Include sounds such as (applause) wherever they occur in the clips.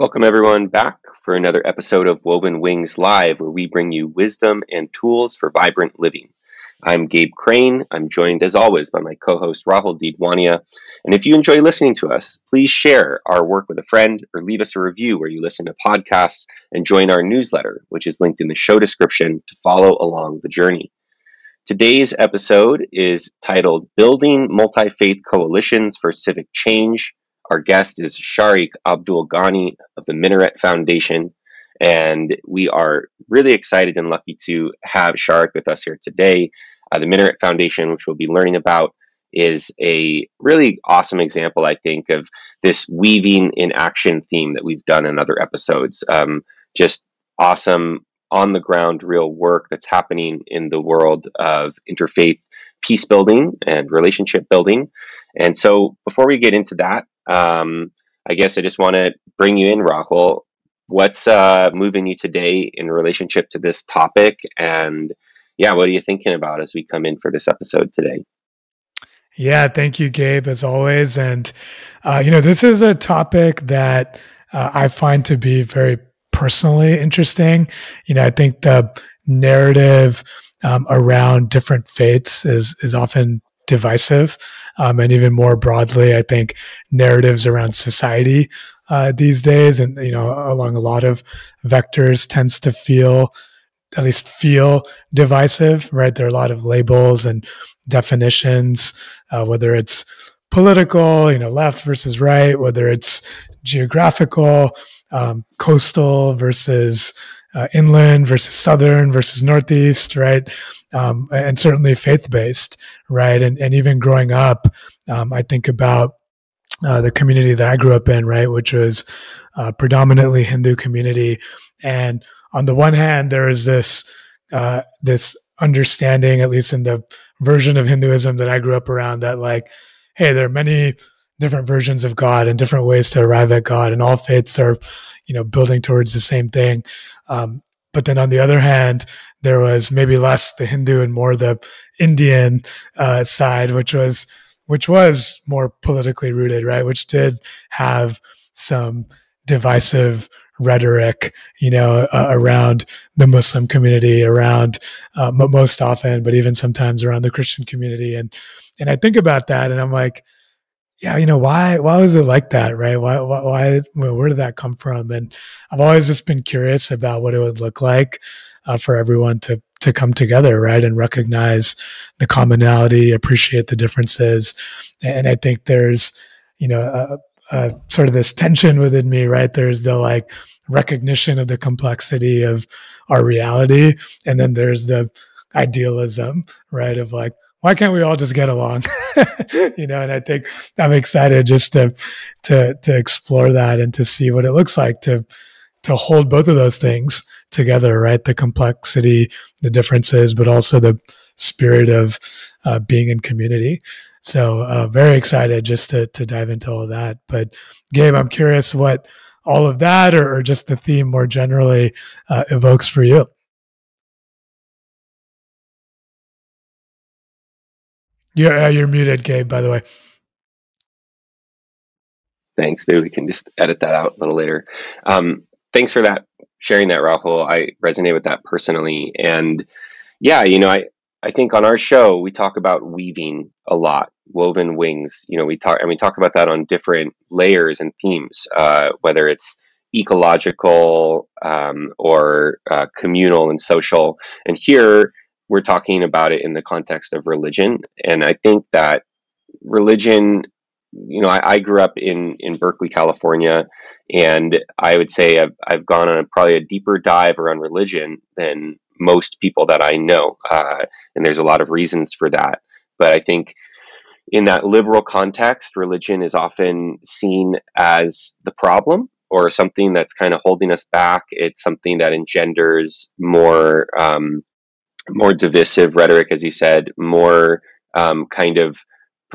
Welcome, everyone, back for another episode of Woven Wings Live, where we bring you wisdom and tools for vibrant living. I'm Gabe Crane. I'm joined, as always, by my co host Rahul Didwania. And if you enjoy listening to us, please share our work with a friend or leave us a review where you listen to podcasts and join our newsletter, which is linked in the show description to follow along the journey. Today's episode is titled Building Multi Faith Coalitions for Civic Change our guest is Shariq Abdul Ghani of the Minaret Foundation. And we are really excited and lucky to have Shariq with us here today. Uh, the Minaret Foundation, which we'll be learning about, is a really awesome example, I think, of this weaving in action theme that we've done in other episodes. Um, just awesome on the ground, real work that's happening in the world of interfaith peace building and relationship building. And so, before we get into that, um, I guess I just want to bring you in, Rahul. What's uh, moving you today in relationship to this topic? And yeah, what are you thinking about as we come in for this episode today? Yeah, thank you, Gabe, as always. And, uh, you know, this is a topic that uh, I find to be very personally interesting. You know, I think the narrative um, around different faiths is is often divisive. Um, and even more broadly, I think narratives around society uh, these days, and you know, along a lot of vectors, tends to feel, at least feel divisive. Right? There are a lot of labels and definitions, uh, whether it's political, you know, left versus right, whether it's geographical, um, coastal versus uh, inland versus southern versus northeast, right? Um, and certainly faith based, right? And and even growing up, um, I think about uh, the community that I grew up in, right, which was uh, predominantly Hindu community. And on the one hand, there is this uh, this understanding, at least in the version of Hinduism that I grew up around, that like, hey, there are many different versions of God and different ways to arrive at God, and all faiths are you know, building towards the same thing. Um, but then on the other hand, there was maybe less the Hindu and more the Indian uh, side, which was which was more politically rooted, right? Which did have some divisive rhetoric, you know, uh, around the Muslim community, around uh, most often, but even sometimes around the Christian community. And and I think about that, and I'm like, yeah, you know, why, why was it like that? Right. Why, why, why where did that come from? And I've always just been curious about what it would look like uh, for everyone to, to come together, right. And recognize the commonality, appreciate the differences. And I think there's, you know, a, a sort of this tension within me, right? There's the like recognition of the complexity of our reality. And then there's the idealism, right? Of like, why can't we all just get along? (laughs) you know, and I think I'm excited just to to to explore that and to see what it looks like to to hold both of those things together, right? The complexity, the differences, but also the spirit of uh, being in community. So uh, very excited just to to dive into all of that. But Gabe, I'm curious what all of that, or, or just the theme more generally, uh, evokes for you. You're uh, you're muted, Gabe. By the way. Thanks. Maybe we can just edit that out a little later. Um, thanks for that sharing that, Rahul. I resonate with that personally, and yeah, you know, I I think on our show we talk about weaving a lot, woven wings. You know, we talk and we talk about that on different layers and themes, uh, whether it's ecological um, or uh, communal and social. And here we're talking about it in the context of religion. And I think that religion, you know, I, I grew up in, in Berkeley, California, and I would say I've, I've gone on a, probably a deeper dive around religion than most people that I know. Uh, and there's a lot of reasons for that. But I think in that liberal context, religion is often seen as the problem or something that's kind of holding us back. It's something that engenders more um, more divisive rhetoric, as you said, more um, kind of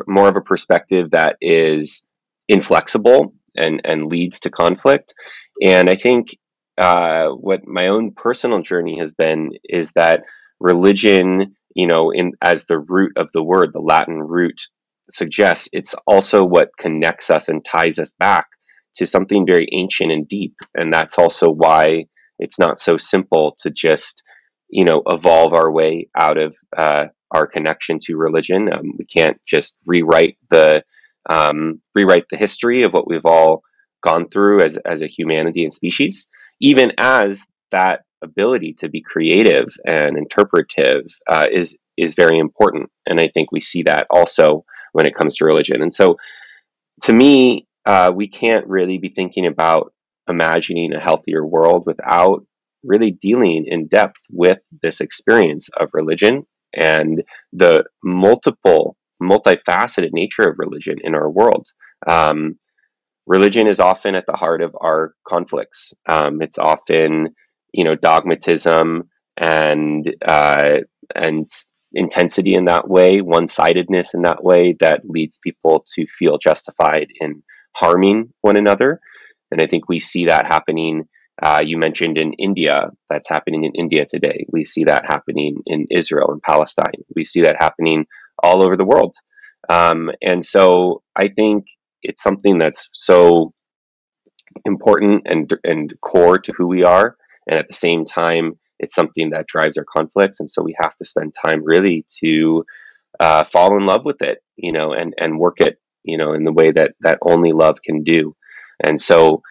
more of a perspective that is inflexible and and leads to conflict. And I think uh, what my own personal journey has been is that religion, you know, in as the root of the word, the Latin root suggests, it's also what connects us and ties us back to something very ancient and deep. And that's also why it's not so simple to just, you know, evolve our way out of uh, our connection to religion. Um, we can't just rewrite the um, rewrite the history of what we've all gone through as as a humanity and species. Even as that ability to be creative and interpretive uh, is is very important, and I think we see that also when it comes to religion. And so, to me, uh, we can't really be thinking about imagining a healthier world without really dealing in depth with this experience of religion and the multiple, multifaceted nature of religion in our world. Um, religion is often at the heart of our conflicts. Um, it's often, you know, dogmatism and uh, and intensity in that way, one-sidedness in that way that leads people to feel justified in harming one another. And I think we see that happening. Uh, you mentioned in India, that's happening in India today. We see that happening in Israel and Palestine. We see that happening all over the world. Um, and so I think it's something that's so important and, and core to who we are. And at the same time, it's something that drives our conflicts. And so we have to spend time really to uh, fall in love with it, you know, and, and work it, you know, in the way that, that only love can do. And so,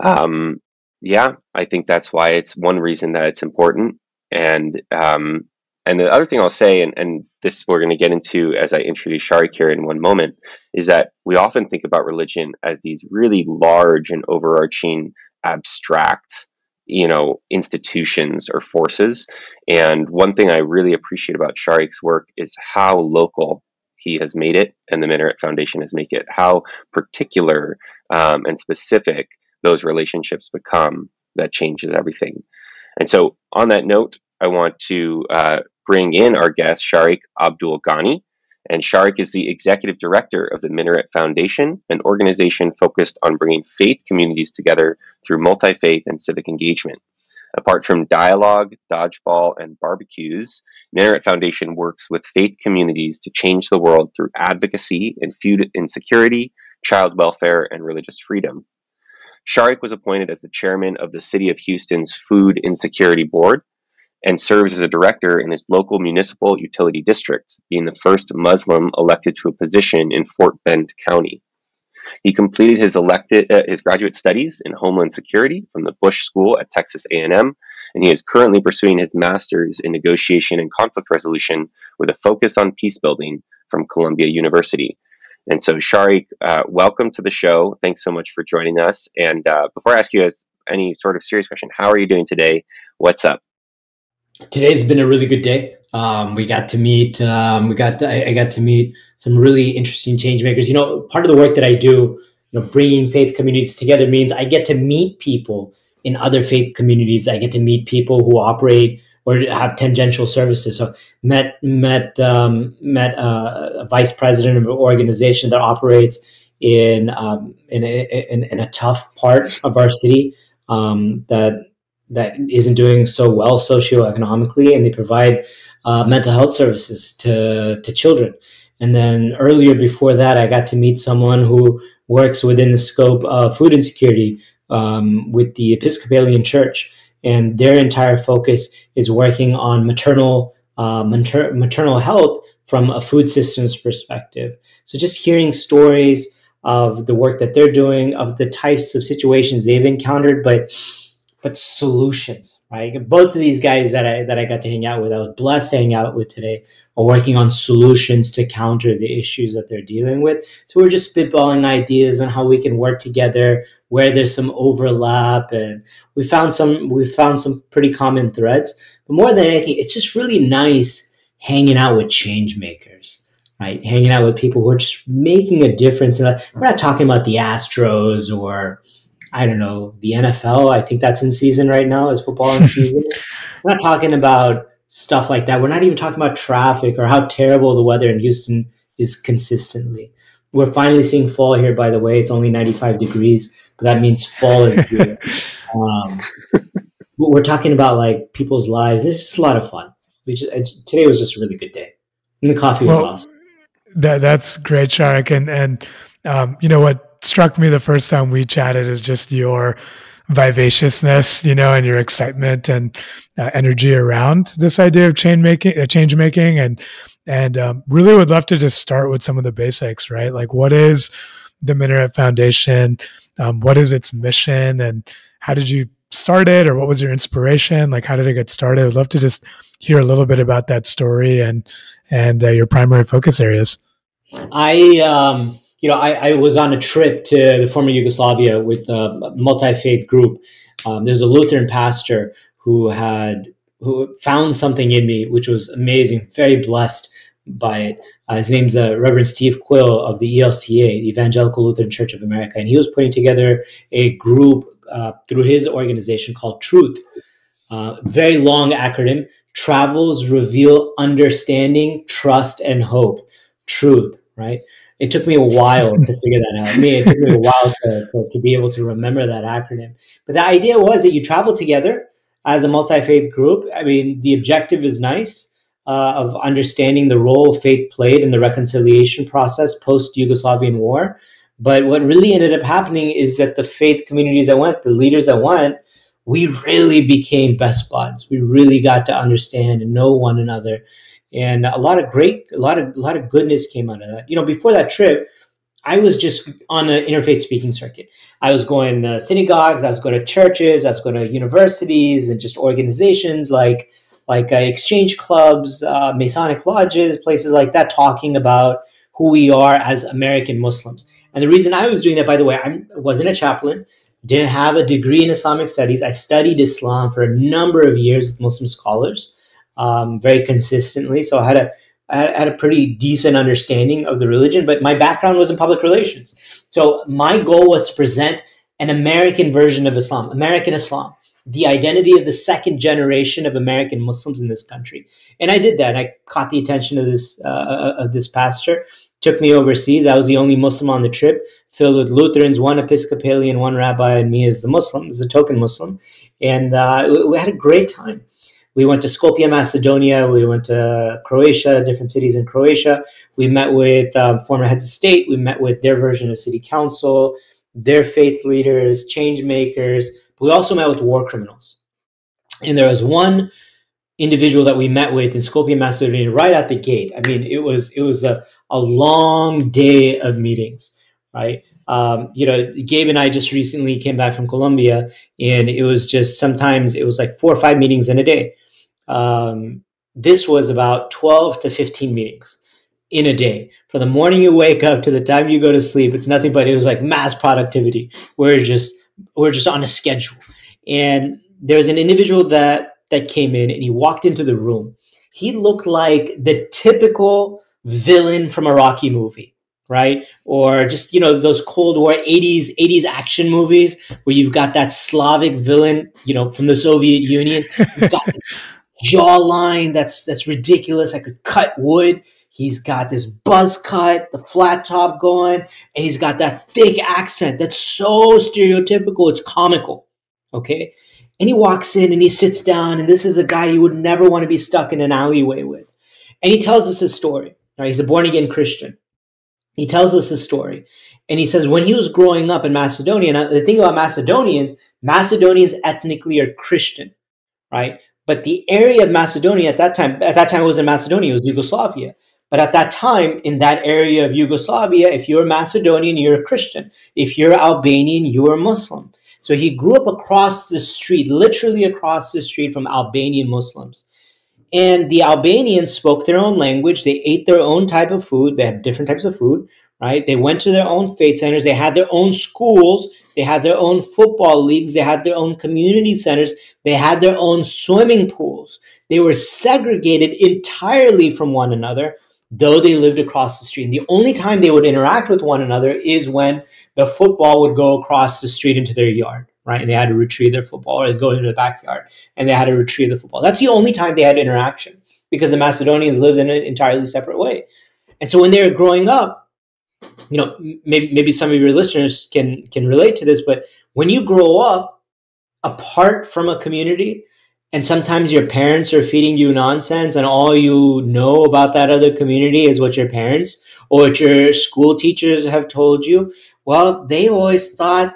um, yeah, I think that's why it's one reason that it's important. And um, and the other thing I'll say, and, and this we're going to get into as I introduce Shariq here in one moment, is that we often think about religion as these really large and overarching, abstract, you know, institutions or forces. And one thing I really appreciate about Shariq's work is how local he has made it and the Minaret Foundation has made it, how particular um, and specific those relationships become that changes everything. And so, on that note, I want to uh, bring in our guest, Shariq Abdul Ghani. And Shariq is the executive director of the Minaret Foundation, an organization focused on bringing faith communities together through multi faith and civic engagement. Apart from dialogue, dodgeball, and barbecues, Minaret Foundation works with faith communities to change the world through advocacy in food insecurity, child welfare, and religious freedom. Shariq was appointed as the chairman of the City of Houston's Food Insecurity Board and serves as a director in his local municipal utility district, being the first Muslim elected to a position in Fort Bend County. He completed his elected uh, his graduate studies in Homeland Security from the Bush School at Texas A&M, and he is currently pursuing his master's in negotiation and conflict resolution with a focus on peace building from Columbia University. And so, Shari, uh, welcome to the show. Thanks so much for joining us. And uh, before I ask you any sort of serious question, how are you doing today? What's up? Today's been a really good day. Um, we got to meet. Um, we got. To, I, I, got to meet some really interesting change makers. You know, part of the work that I do, you know, bringing faith communities together means I get to meet people in other faith communities. I get to meet people who operate or have tangential services. So met met um, met uh, a vice president of an organization that operates in um, in, a, in, in, a tough part of our city um, that that isn't doing so well socioeconomically, and they provide uh, mental health services to to children. And then earlier before that, I got to meet someone who works within the scope of food insecurity um, with the Episcopalian Church, and their entire focus is working on maternal uh, mater- maternal health from a food systems perspective. So just hearing stories of the work that they're doing, of the types of situations they've encountered, but but solutions, right? Both of these guys that I that I got to hang out with, I was blessed to hang out with today, are working on solutions to counter the issues that they're dealing with. So we're just spitballing ideas on how we can work together, where there's some overlap, and we found some we found some pretty common threads. But more than anything, it's just really nice hanging out with change makers right? Hanging out with people who are just making a difference. Uh, we're not talking about the Astros or I don't know, the NFL. I think that's in season right now. Is football in season? (laughs) We're not talking about stuff like that. We're not even talking about traffic or how terrible the weather in Houston is consistently. We're finally seeing fall here, by the way. It's only 95 degrees, but that means fall is (laughs) here. um, we're talking about like people's lives. It's just a lot of fun. Just, today was just a really good day. And the coffee was well, awesome. That, that's great, Shariq. And, and um, you know what? Struck me the first time we chatted is just your vivaciousness, you know, and your excitement and uh, energy around this idea of change making, uh, change making, and and um, really would love to just start with some of the basics, right? Like, what is the Minaret Foundation? Um, what is its mission, and how did you start it, or what was your inspiration? Like, how did it get started? I'd love to just hear a little bit about that story and and uh, your primary focus areas. I um, you know, I, I, was on a trip to the former Yugoslavia with a multi faith group. Um, there's a Lutheran pastor who had who found something in me, which was amazing. Very blessed by it. Uh, his name's uh, Reverend Steve Quill of the ELCA, the Evangelical Lutheran Church of America, and he was putting together a group uh, through his organization called Truth. Uh, very long acronym: Travels Reveal Understanding, Trust, and Hope. Truth, right? It took me a while to figure that out. I mean, it took me a while to, to, to, be able to remember that acronym. But the idea was that you travel together as a multi faith group. I mean, the objective is nice uh, of understanding the role faith played in the reconciliation process post Yugoslavian war. But what really ended up happening is that the faith communities that went, the leaders that went, we really became best buds. We really got to understand and know one another and a lot of great, a lot of a lot of goodness came out of that. You know, before that trip, I was just on an interfaith speaking circuit. I was going to synagogues, I was going to churches, I was going to universities, and just organizations like like uh, exchange clubs, uh, Masonic lodges, places like that, talking about who we are as American Muslims. And the reason I was doing that, by the way, I wasn't a chaplain, didn't have a degree in Islamic studies. I studied Islam for a number of years with Muslim scholars um, very consistently. So I had a I had a pretty decent understanding of the religion, but my background was in public relations. So my goal was to present an American version of Islam, American Islam, the identity of the second generation of American Muslims in this country. And I did that. I caught the attention of this uh, uh of this pastor. Took me overseas. I was the only Muslim on the trip, filled with Lutherans, one Episcopalian, one rabbi, and me as the Muslim, as a token Muslim. And uh, we had a great time we went to Skopje, Macedonia. We went to Croatia, different cities in Croatia. We met with um, former heads of state. We met with their version of city council, their faith leaders, change makers. We also met with war criminals. And there was one individual that we met with in Skopje, Macedonia, right at the gate. I mean, it was it was a, a long day of meetings, right? Um, you know, Gabe and I just recently came back from Colombia, and it was just sometimes it was like four or five meetings in a day um, this was about 12 to 15 meetings in a day. From the morning you wake up to the time you go to sleep, it's nothing but it was like mass productivity. We're just we're just on a schedule. And there's an individual that that came in and he walked into the room. He looked like the typical villain from a Rocky movie, right? Or just, you know, those Cold War 80s 80s action movies where you've got that Slavic villain, you know, from the Soviet Union. He's got jawline that's that's ridiculous. I could cut wood. He's got this buzz cut, the flat top going, and he's got that thick accent that's so stereotypical, it's comical. Okay. And he walks in and he sits down, and this is a guy you would never want to be stuck in an alleyway with. And he tells us his story. Right? He's a born again Christian. He tells us his story. And he says when he was growing up in Macedonia, and the thing about Macedonians, Macedonians ethnically are Christian, right? But the area of Macedonia at that time, at that time it wasn't Macedonia, it was Yugoslavia. But at that time, in that area of Yugoslavia, if you're Macedonian, you're a Christian. If you're Albanian, you're a Muslim. So he grew up across the street, literally across the street from Albanian Muslims. And the Albanians spoke their own language. They ate their own type of food. They had different types of food, right? They went to their own faith centers. They had their own schools they had their own football leagues. They had their own community centers. They had their own swimming pools. They were segregated entirely from one another, though they lived across the street. And the only time they would interact with one another is when the football would go across the street into their yard, right? And they had to retrieve their football or go into the backyard and they had to retrieve the football. That's the only time they had interaction because the Macedonians lived in an entirely separate way. And so when they were growing up, you know maybe maybe some of your listeners can can relate to this but when you grow up apart from a community and sometimes your parents are feeding you nonsense and all you know about that other community is what your parents or what your school teachers have told you Well, they always thought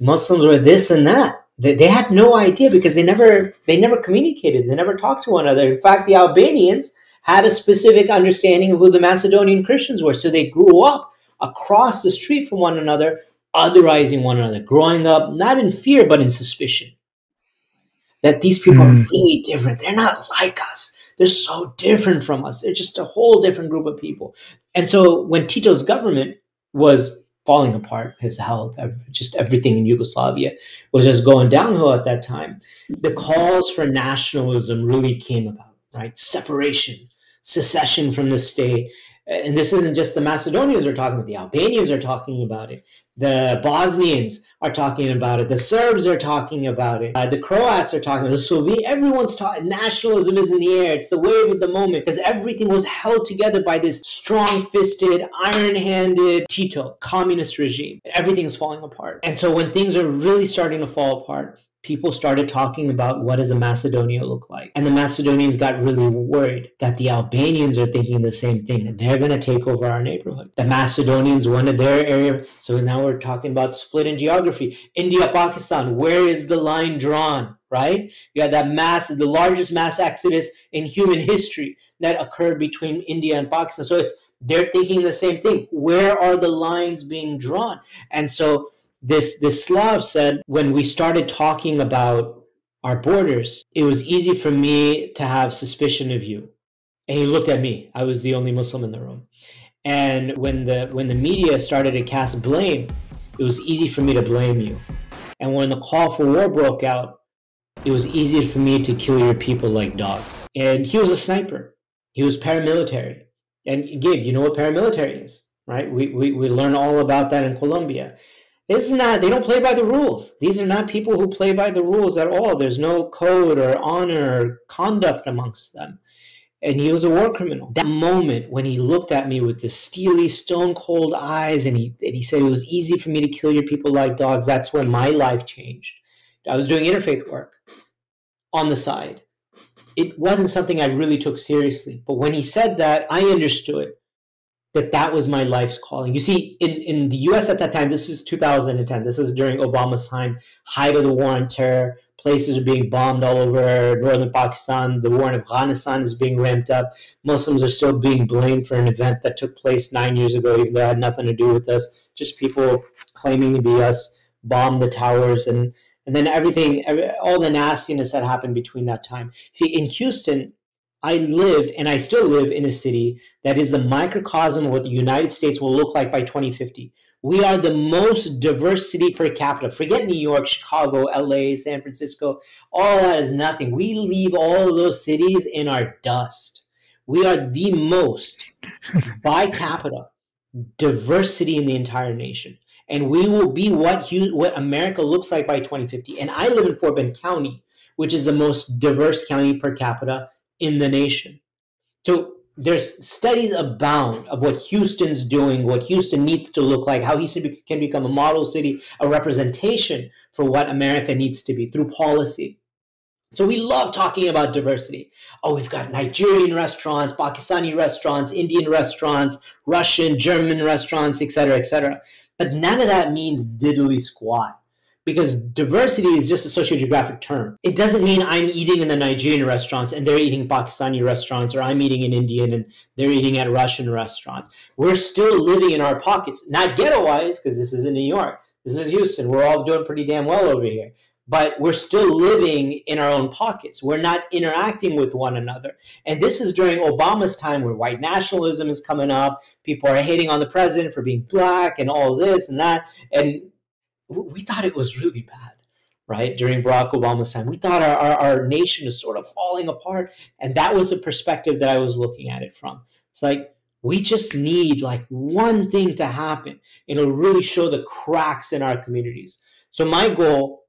Muslims were this and that. They, they had no idea because they never they never communicated. They never talked to one another. In fact, the Albanians had a specific understanding of who the Macedonian Christians were, so they grew up across the street from one another, otherizing one another, growing up not in fear but in suspicion that these people mm. are hmm. really different. They're not like us. They're so different from us. They're just a whole different group of people. And so when Tito's government was falling apart, his health, just everything in Yugoslavia was just going downhill at that time, the calls for nationalism really came about, right? Separation, secession from the state. And this isn't just the Macedonians are talking about, the Albanians are talking about it. The Bosnians are talking about it. The Serbs are talking about it. Uh, the Croats are talking about it. The Soviet, everyone's talking. Nationalism is in the air. It's the wave of the moment because everything was held together by this strong fisted, iron handed Tito communist regime. Everything's falling apart. And so when things are really starting to fall apart, people started talking about what does a Macedonia look like. And the Macedonians got really worried that the Albanians are thinking the same thing and they're going to take over our neighborhood. The Macedonians wanted their area. So now we're talking about split in geography. India, Pakistan, where is the line drawn, right? You had that mass, the largest mass exodus in human history that occurred between India and Pakistan. So it's they're thinking the same thing. Where are the lines being drawn? And so this this Slav said when we started talking about our borders, it was easy for me to have suspicion of you. And he looked at me. I was the only Muslim in the room. And when the when the media started to cast blame, it was easy for me to blame you. And when the call for war broke out, it was easier for me to kill your people like dogs. And he was a sniper. He was paramilitary. And Gabe, you know what paramilitary is, right? We, we, we learn all about that in Colombia. This is not, they don't play by the rules. These are not people who play by the rules at all. There's no code or honor or conduct amongst them. And he was a war criminal. That moment when he looked at me with the steely, stone cold eyes and he, and he said, It was easy for me to kill your people like dogs, that's when my life changed. I was doing interfaith work on the side. It wasn't something I really took seriously. But when he said that, I understood that that was my life's calling. You see, in, in the US at that time, this is 2010, this is during Obama's time, height of the war on terror. Places are being bombed all over northern Pakistan. The war in Afghanistan is being ramped up. Muslims are still being blamed for an event that took place nine years ago, even though it had nothing to do with us. Just people claiming to be us bombed the towers and and then everything, all the nastiness that happened between that time. See, in Houston, I lived and I still live in a city that is a microcosm of what the United States will look like by 2050. We are the most diverse city per capita. Forget New York, Chicago, LA, San Francisco. All that is nothing. We leave all of those cities in our dust. We are the most by capita diversity in the entire nation. And we will be what, what America looks like by 2050. And I live in Fort Bend County, which is the most diverse county per capita in the nation. So there's studies abound of what Houston's doing, what Houston needs to look like, how Houston can become a model city, a representation for what America needs to be through policy. So we love talking about diversity. Oh, we've got Nigerian restaurants, Pakistani restaurants, Indian restaurants, Russian, German restaurants, etc., etc. But none of that means diddly squat because diversity is just a sociogeographic term. It doesn't mean I'm eating in the Nigerian restaurants and they're eating Pakistani restaurants, or I'm eating in Indian and they're eating at Russian restaurants. We're still living in our pockets, not ghetto wise, because this is in New York. This is Houston. We're all doing pretty damn well over here. But we're still living in our own pockets. We're not interacting with one another. And this is during Obama's time where white nationalism is coming up. People are hating on the president for being black and all this and that. And we thought it was really bad, right? During Barack Obama's time, we thought our, our, our nation is sort of falling apart. And that was the perspective that I was looking at it from. It's like, we just need like one thing to happen. It'll really show the cracks in our communities. So my goal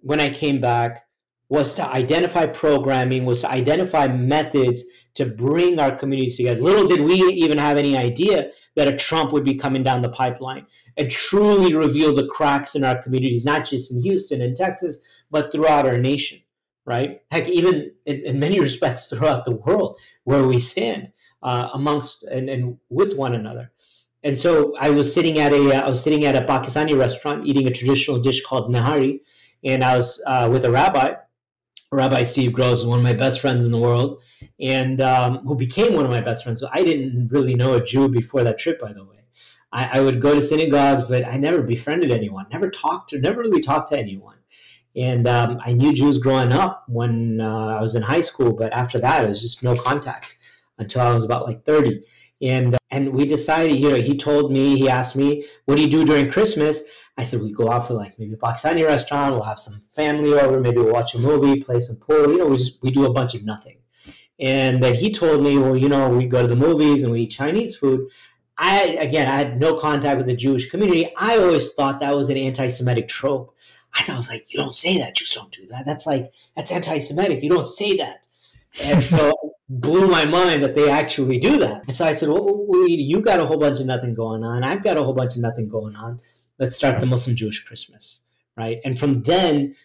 when I came back was to identify programming, was to identify methods to bring our communities together. Little did we even have any idea that a Trump would be coming down the pipeline and truly reveal the cracks in our communities, not just in Houston and Texas, but throughout our nation, right? Heck, even in, in many (laughs) respects throughout the world where we stand uh, amongst and, and with one another. And so I was sitting at a I was sitting at a Pakistani restaurant eating a traditional dish called nahari, and I was uh, with a rabbi, Rabbi Steve Gross, one of my best friends in the world, and um, who became one of my best friends. So I didn't really know a Jew before that trip, by the way. I, I would go to synagogues, but I never befriended anyone, never talked to, never really talked to anyone. And um, I knew Jews growing up when uh, I was in high school, but after that, it was just no contact until I was about like 30. And uh, and we decided, you know, he told me, he asked me, what do you do during Christmas? I said, we go out for like maybe a Pakistani restaurant, we'll have some family over, maybe we'll watch a movie, play some pool, you know, we, just, we do a bunch of nothing. And then he told me, well, you know, we go to the movies and we eat Chinese food. I, again, I had no contact with the Jewish community. I always thought that was an anti Semitic trope. I thought I was like, you don't say that. Jews don't do that. That's like, that's anti Semitic. You don't say that. And so (laughs) blew my mind that they actually do that. And so I said, well, you got a whole bunch of nothing going on. I've got a whole bunch of nothing going on. Let's start the Muslim Jewish Christmas. Right. And from then,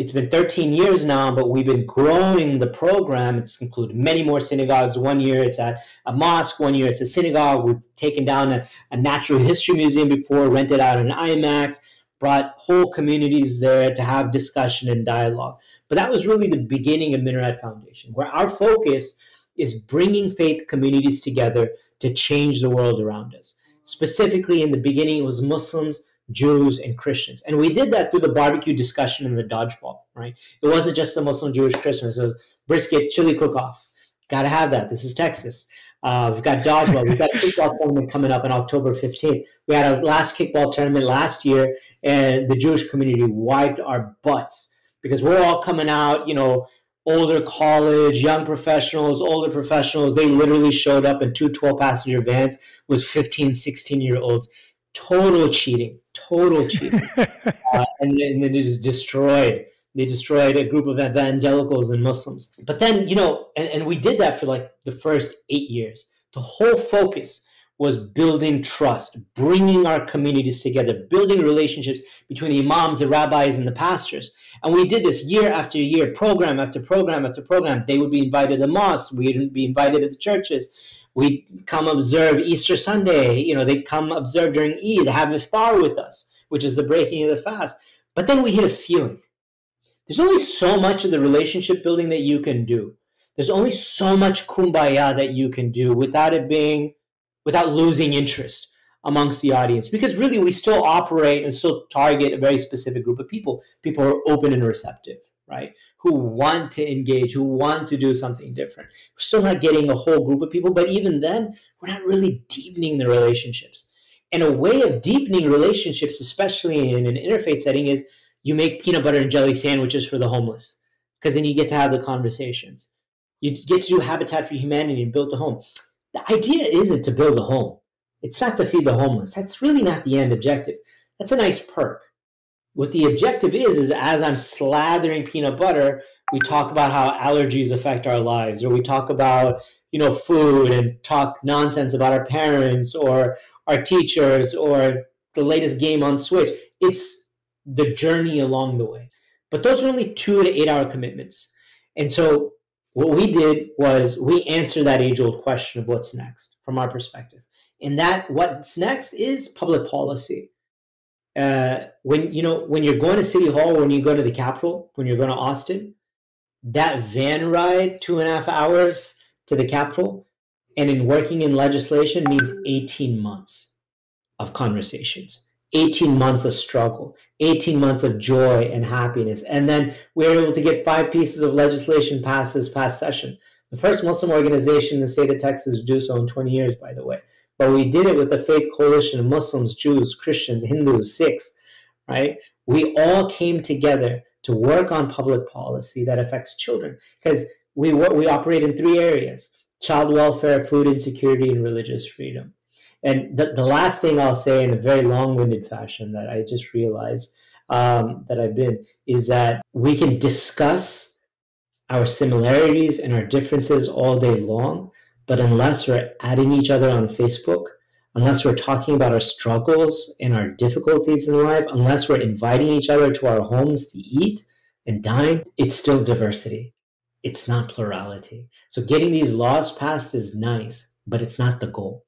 it's been 13 years now, but we've been growing the program. It's included many more synagogues. One year it's at a mosque, one year it's a synagogue. We've taken down a, a natural history museum before, rented out an IMAX, brought whole communities there to have discussion and dialogue. But that was really the beginning of Minaret Foundation, where our focus is bringing faith communities together to change the world around us. Specifically, in the beginning, it was Muslims, Jews, and Christians. And we did that through the barbecue discussion and the dodgeball, right? It wasn't just the Muslim Jewish Christmas, it was brisket, chili cook off. Got to have that. This is Texas. Uh, we've got dodgeball. We've got a kickball tournament coming up on October 15th. We had a last kickball tournament last year, and the Jewish community wiped our butts because we're all coming out, you know, older college, young professionals, older professionals. They literally showed up in two 12 passenger vans with 15, 16 year olds. Total cheating, total cheating. (laughs) uh, and then it is destroyed. They destroyed a group of evangelicals and Muslims. But then, you know, and, and we did that for like the first eight years. The whole focus was building trust, bringing our communities together, building relationships between the imams, the rabbis, and the pastors. And we did this year after year, program after program after program. They would be invited to mosques, we'd be invited to the churches. We'd come observe Easter Sunday, you know, they'd come observe during Eid, have iftar with us, which is the breaking of the fast. But then we hit a ceiling. There's only so much of the relationship building that you can do. There's only so much kumbaya that you can do without it being without losing interest amongst the audience because really we still operate and still target a very specific group of people people who are open and receptive right who want to engage who want to do something different we're still not getting a whole group of people but even then we're not really deepening the relationships and a way of deepening relationships especially in an interfaith setting is you make peanut butter and jelly sandwiches for the homeless because then you get to have the conversations you get to do habitat for humanity and build a home the idea isn't to build a home. It's not to feed the homeless. That's really not the end objective. That's a nice perk. What the objective is, is as I'm slathering peanut butter, we talk about how allergies affect our lives, or we talk about, you know, food and talk nonsense about our parents or our teachers or the latest game on Switch. It's the journey along the way. But those are only two to eight hour commitments. And so what we did was we answered that age old question of what's next from our perspective. And that what's next is public policy. Uh, when you know when you're going to City Hall, when you go to the Capitol, when you're going to Austin, that van ride two and a half hours to the Capitol, and in working in legislation means 18 months of conversations. 18 months of struggle, 18 months of joy and happiness. And then we were able to get five pieces of legislation passed this past session. The first Muslim organization in the state of Texas to do so in 20 years, by the way. But we did it with the faith coalition of Muslims, Jews, Christians, Hindus, Sikhs, right? We all came together to work on public policy that affects children because we, we operate in three areas child welfare, food insecurity, and religious freedom. And the, the last thing I'll say in a very long winded fashion that I just realized um, that I've been is that we can discuss our similarities and our differences all day long, but unless we're adding each other on Facebook, unless we're talking about our struggles and our difficulties in life, unless we're inviting each other to our homes to eat and dine, it's still diversity. It's not plurality. So getting these laws passed is nice, but it's not the goal.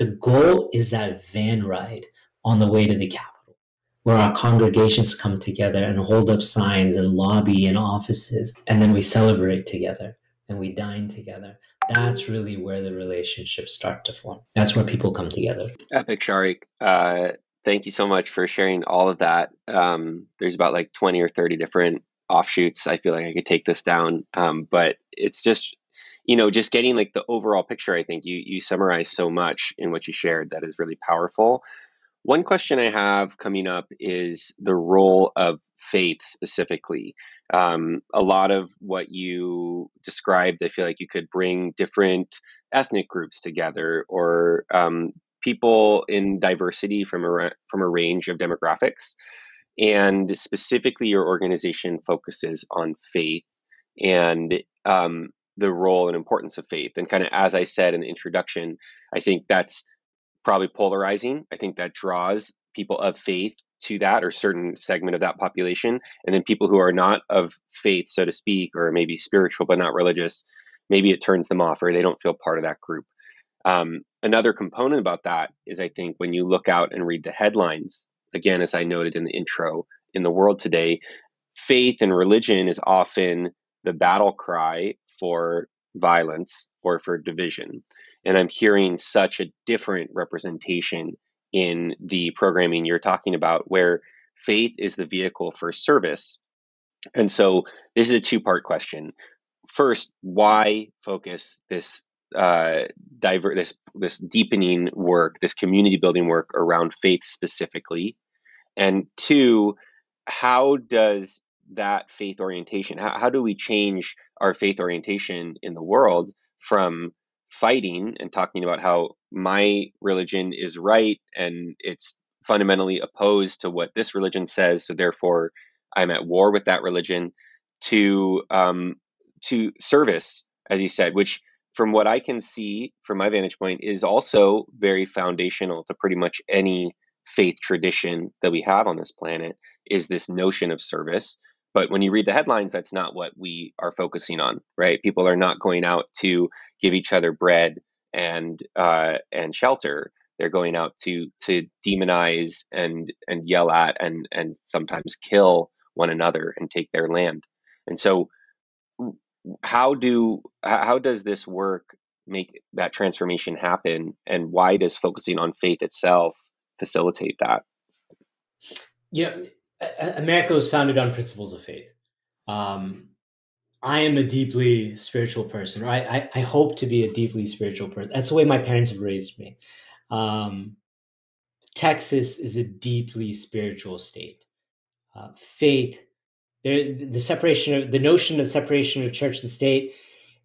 The goal is that van ride on the way to the Capitol, where our congregations come together and hold up signs and lobby in offices, and then we celebrate together and we dine together. That's really where the relationships start to form. That's where people come together. Epic Shariq. Uh, thank you so much for sharing all of that. Um, there's about like 20 or 30 different offshoots. I feel like I could take this down, um, but it's just you know just getting like the overall picture. I think you you summarize so much in what you shared that is really powerful. One question I have coming up is the role of faith specifically. Um, a lot of what you described, I feel like you could bring different ethnic groups together or um, people in diversity from a, from a range of demographics. And specifically, your organization focuses on faith and um, the role and importance of faith. And kind of as I said in the introduction, I think that's probably polarizing. I think that draws people of faith to that or certain segment of that population. And then people who are not of faith, so to speak, or maybe spiritual but not religious, maybe it turns them off or they don't feel part of that group. Um, another component about that is I think when you look out and read the headlines, again, as I noted in the intro, in the world today, faith and religion is often the battle cry for violence or for division. And I'm hearing such a different representation in the programming you're talking about, where faith is the vehicle for service. And so this is a two part question. First, why focus this uh, diver this this deepening work, this community building work around faith specifically, and two, how does that faith orientation how, how do we change our faith orientation in the world from fighting and talking about how my religion is right and it's fundamentally opposed to what this religion says, so therefore I'm at war with that religion, to um, to service, as you said, which from what I can see from my vantage point is also very foundational to pretty much any faith tradition that we have on this planet is this notion of service but when you read the headlines, that's not what we are focusing on, right? People are not going out to give each other bread and uh, and shelter. They're going out to to demonize and and yell at and and sometimes kill one another and take their land. And so, how do how does this work make that transformation happen? And why does focusing on faith itself facilitate that? Yeah, America was founded on principles of faith. Um, I am a deeply spiritual person, or I, I, I, hope to be a deeply spiritual person. That's the way my parents have raised me. Um, Texas is a deeply spiritual state. Uh, faith, the separation of the notion of separation of church and state,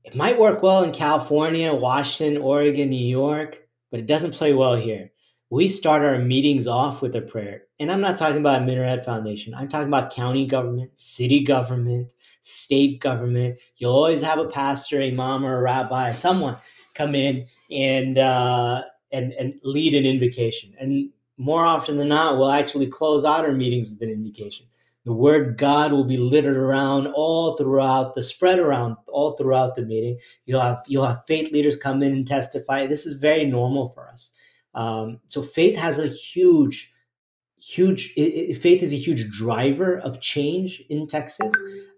it might work well in California, Washington, Oregon, New York, but it doesn't play well here we start our meetings off with a prayer. And I'm not talking about a Minaret Foundation. I'm talking about county government, city government, state government. You'll always have a pastor, a mom, or a rabbi, someone come in and uh, and and lead an invocation. And more often than not, we'll actually close out our meetings with an invocation. The word God will be littered around all throughout the spread around all throughout the meeting. You'll have you'll have faith leaders come in and testify. This is very normal for us. Um, so faith has a huge, huge, it, it, faith is a huge driver of change in Texas.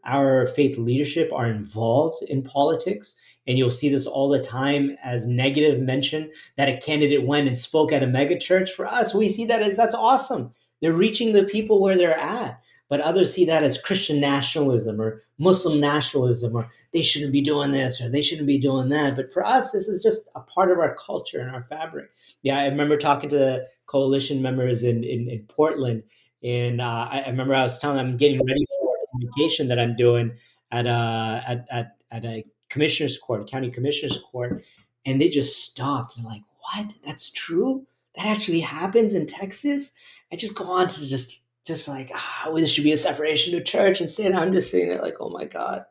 Our faith leadership are involved in politics. And you'll see this all the time as negative mention that a candidate went and spoke at a megachurch. For us, we see that as that's awesome. They're reaching the people where they're at but others see that as Christian nationalism or Muslim nationalism, or they shouldn't be doing this or they shouldn't be doing that. But for us, this is just a part of our culture and our fabric. Yeah, I remember talking to coalition members in, in, in Portland, and uh, I, I, remember I was telling them I'm getting ready for a vacation that I'm doing at a, uh, at, at, at a commissioner's court, county commissioner's court, and they just stopped. They're like, what? That's true? That actually happens in Texas? I just go on to just just like, ah, this should be a separation of church and sin. I'm just sitting there like, oh my God,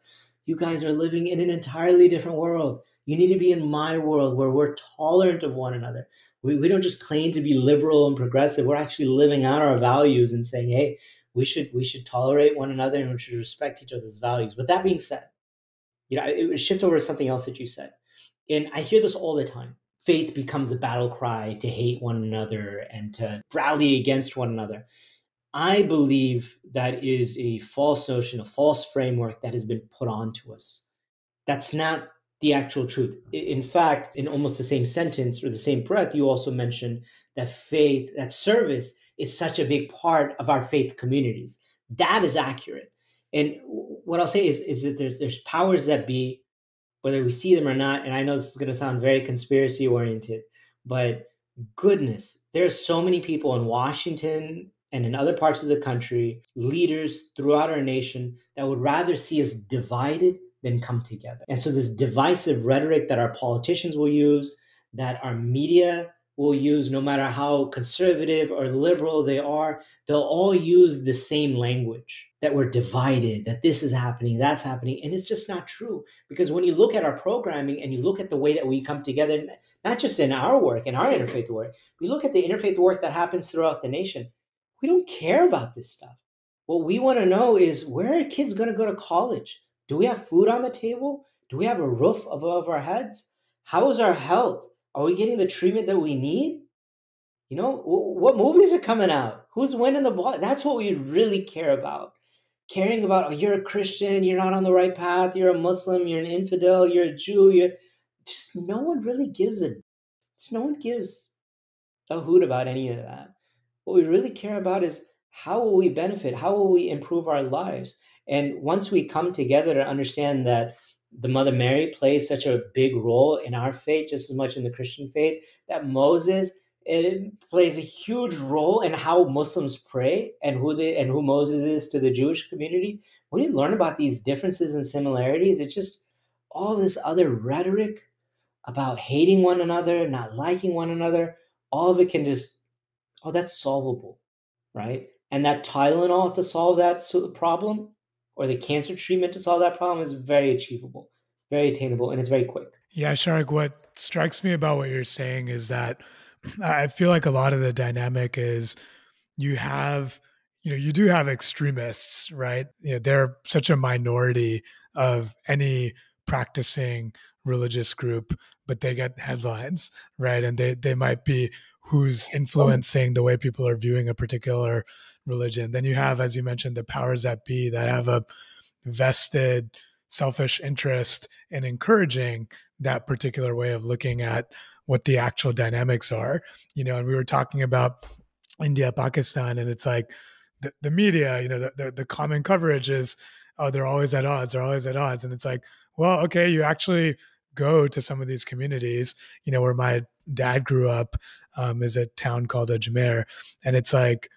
you guys are living in an entirely different world. You need to be in my world where we're tolerant of one another. We, we don't just claim to be liberal and progressive. We're actually living out our values and saying, hey, we should we should tolerate one another and we should respect each other's values. With that being said, you know, it would shift over to something else that you said. And I hear this all the time. faith becomes a battle cry to hate one another and to rally against one another. I believe that is a false notion, a false framework that has been put onto us. That's not the actual truth. In fact, in almost the same sentence or the same breath, you also mentioned that faith, that service is such a big part of our faith communities. That is accurate. And what I'll say is, is that there's there's powers that be, whether we see them or not. And I know this is going to sound very conspiracy oriented, but goodness, there are so many people in Washington and in other parts of the country, leaders throughout our nation that would rather see us divided than come together. And so, this divisive rhetoric that our politicians will use, that our media will use, no matter how conservative or liberal they are, they'll all use the same language that we're divided, that this is happening, that's happening. And it's just not true. Because when you look at our programming and you look at the way that we come together, not just in our work, in our interfaith work, we look at the interfaith work that happens throughout the nation. We don't care about this stuff. What we want to know is where are kids going to go to college? Do we have food on the table? Do we have a roof above our heads? How is our health? Are we getting the treatment that we need? You know, what movies are coming out? Who's winning the ball? That's what we really care about. Caring about, oh, you're a Christian, you're not on the right path, you're a Muslim, you're an infidel, you're a Jew, you're just no one really gives a just no one gives a hoot about any of that. What we really care about is how will we benefit? How will we improve our lives? And once we come together to understand that the Mother Mary plays such a big role in our faith, just as much in the Christian faith, that Moses it plays a huge role in how Muslims pray and who they and who Moses is to the Jewish community. When you learn about these differences and similarities, it's just all this other rhetoric about hating one another, not liking one another. All of it can just, oh, that's solvable, right? And that Tylenol to solve that problem or the cancer treatment to solve that problem is very achievable, very attainable, and it's very quick. Yeah, Shariq, what strikes me about what you're saying is that (clears throat) I feel like a lot of the dynamic is you have, you know, you do have extremists, right? You know, they're such a minority of any practicing religious group, but they get headlines, right? And they they might be who's influencing the way people are viewing a particular religion. Then you have, as you mentioned, the powers that be that have a vested selfish interest in encouraging that particular way of looking at what the actual dynamics are. You know, and we were talking about India, Pakistan, and it's like the, the media, you know, the, the, the common coverage is, oh, they're always at odds, they're always at odds. And it's like, well, okay, you actually go to some of these communities, you know, where my dad grew up um, is a town called Ajmer. And it's like,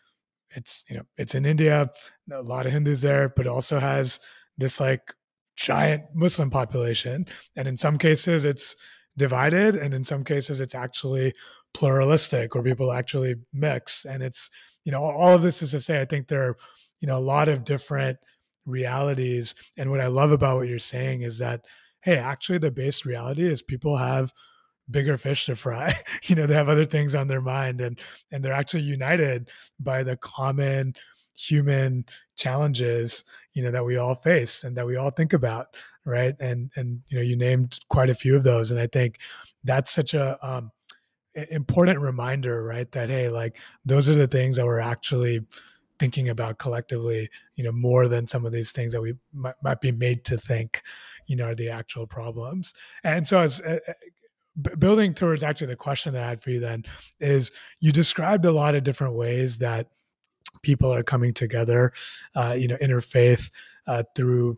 it's, you know, it's in India, a lot of Hindus there, but also has this like giant Muslim population. And in some cases, it's divided. And in some cases, it's actually pluralistic where people actually mix. And it's, you know, all of this is to say, I think there are, you know, a lot of different realities. And what I love about what you're saying is that hey, actually the base reality is people have bigger fish to fry. (laughs) you know, they have other things on their mind and and they're actually united by the common human challenges, you know, that we all face and that we all think about, right? And and you know, you named quite a few of those and I think that's such a um important reminder, right? That hey, like those are the things that we're actually thinking about collectively, you know, more than some of these things that we might, might be made to think you know, are the actual problems. And so as uh building towards actually the question that I had for you then is you described a lot of different ways that people are coming together, uh, you know, interfaith uh, through